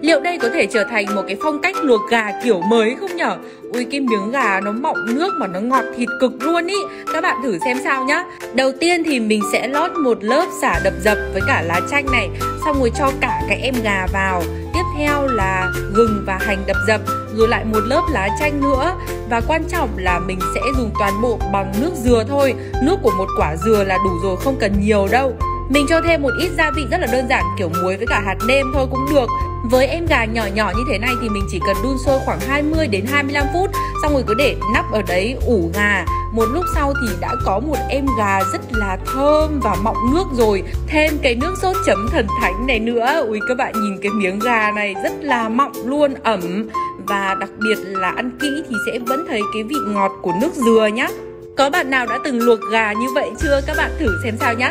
Liệu đây có thể trở thành một cái phong cách luộc gà kiểu mới không nhở? Ui, cái miếng gà nó mọng nước mà nó ngọt thịt cực luôn ý. Các bạn thử xem sao nhá. Đầu tiên thì mình sẽ lót một lớp xả đập dập với cả lá chanh này, Xong rồi cho cả cái em gà vào. Tiếp theo là gừng và hành đập dập, Rồi lại một lớp lá chanh nữa. Và quan trọng là mình sẽ dùng toàn bộ bằng nước dừa thôi. Nước của một quả dừa là đủ rồi, không cần nhiều đâu mình cho thêm một ít gia vị rất là đơn giản kiểu muối với cả hạt nêm thôi cũng được. Với em gà nhỏ nhỏ như thế này thì mình chỉ cần đun sôi khoảng 20 đến 25 phút Xong rồi cứ để nắp ở đấy ủ gà. Một lúc sau thì đã có một em gà rất là thơm và mọng nước rồi. Thêm cái nước sốt chấm thần thánh này nữa. Ui các bạn nhìn cái miếng gà này rất là mọng luôn, ẩm. Và đặc biệt là ăn kỹ thì sẽ vẫn thấy cái vị ngọt của nước dừa nhá. Có bạn nào đã từng luộc gà như vậy chưa? Các bạn thử xem sao nhé